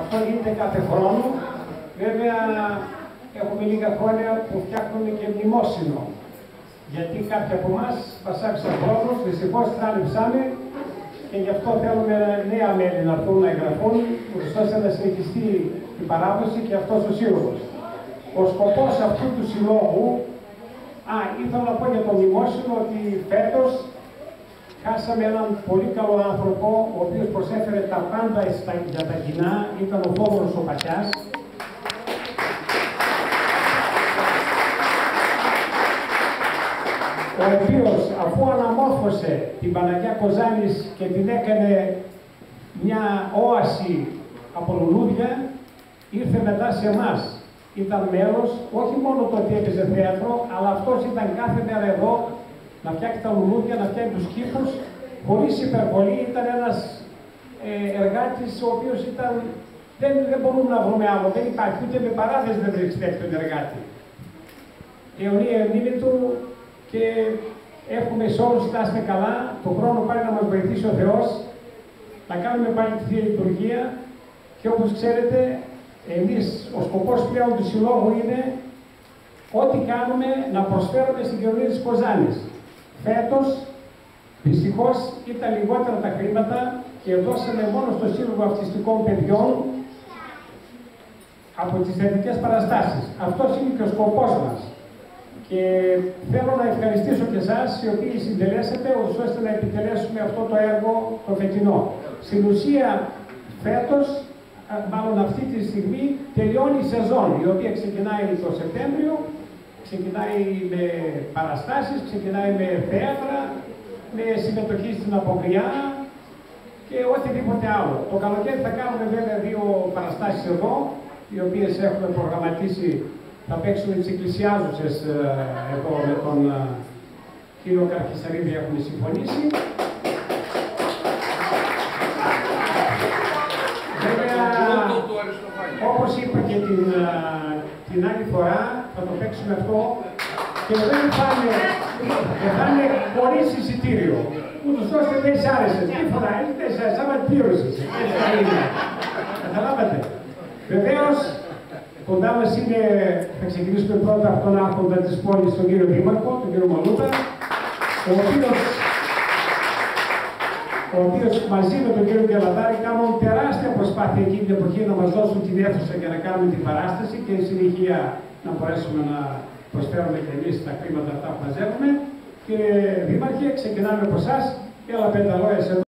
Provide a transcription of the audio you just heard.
Αυτό γίνεται κάθε χρόνο. Βέβαια, έχουμε λίγα χρόνια που φτιάχνουμε και μνημόσυνο. Γιατί κάποιοι από εμάς μα άφησαν χρόνο, δυστυχώ τράβηξαμε και γι' αυτό θέλουμε νέα μέλη να έρθουν να εγγραφούν, ώστε να συνεχιστεί η παράδοση και αυτός ο σύλλογος. Ο σκοπός αυτού του συλλόγου, α, ήθελα να πω για το μνημόσυνο ότι φέτος χάσαμε έναν πολύ καλό άνθρωπο, ο οποίος προσέφερε τα πάντα για τα κοινά, ήταν ο Θόδωρος ο Πατιάς, ο οποίος αφού αναμόρφωσε την Παναγιά Κοζάνης και την έκανε μια όαση από λουλούδια, ήρθε μετά σε εμάς. Ήταν μέλος, όχι μόνο το ότι έπαιζε θέατρο, αλλά αυτός ήταν κάθε μέρα εδώ να φτιάξει τα λουλούδια, να φτιάξει τους κήπους, χωρίς υπερβολή. Ήταν ένας ε, εργάτης ο οποίος ήταν... Δεν, δεν μπορούμε να βρούμε άλλο, δεν υπάρχει, ούτε με παράδες δεν βρίσκεται τέτοιον εργάτη. Η αιωνία μνήμη του και έχουμε σε όλους να είστε καλά, το χρόνο πάλι να μας βοηθήσει ο Θεός, να κάνουμε πάλι τη Θεία Λειτουργία και όπως ξέρετε, εμείς, ο σκοπός πλέον του Συλλόγου είναι ό,τι κάνουμε να προσφέρουμε στην κοινωνία της Κοζάνης. Φέτος, δυστυχώς, ήταν λιγότερα τα χρήματα και δώσαμε μόνο στο Σύλλογο Αυτιστικών Παιδιών από τις θετικές παραστάσεις. Αυτός είναι και ο σκοπός μας. Και θέλω να ευχαριστήσω και εσάς οι οποίοι συντελέσατε ώστε να επιτελέσουμε αυτό το έργο το φετινό. Στην ουσία, φέτος, μάλλον αυτή τη στιγμή, τελειώνει η σεζόν, η οποία ξεκινάει το Σεπτέμβριο, ξεκινάει με παραστάσεις, ξεκινάει με θέατρα, με συμμετοχή στην αποκριά και οτιδήποτε άλλο. Το καλοκαίρι θα κάνουμε βέβαια δύο παραστάσεις εδώ, οι οποίες έχουμε προγραμματίσει θα παίξουμε τις εκκλησιάζουσες ε, εδώ με τον ε, κύριο Καρχισαρίδη έχουμε συμφωνήσει. Βέβαια, όπως είπα και την, ε, την άλλη φορά, θα το παίξουμε αυτό και δεν θα είναι, θα είναι χωρίς εισιτήριο. Ούτως ώστε δεν σ' άρεσε. Τίποτα, δεν σ' άρεσε, άμα πλήρωσες. Καταλάβατε. Βεβαίως, Κοντά μας είναι, θα ξεκινήσουμε πρώτα από τον άρχοντα της πόλης, τον κύριο Δήμαρχο, τον κύριο Μαλούτα, ο οποίο ο οποίος μαζί με τον κύριο Γκελατάρη κάνουν τεράστια προσπάθεια εκείνη την εποχή να μας δώσουν την αίθουσα για να κάνουμε την παράσταση και εν συνεχεία να μπορέσουμε να προσφέρουμε και εμείς τα χρήματα αυτά που μαζεύουμε. Κύριε Δήμαρχε, ξεκινάμε από εσάς. Έλα πέντε λόγια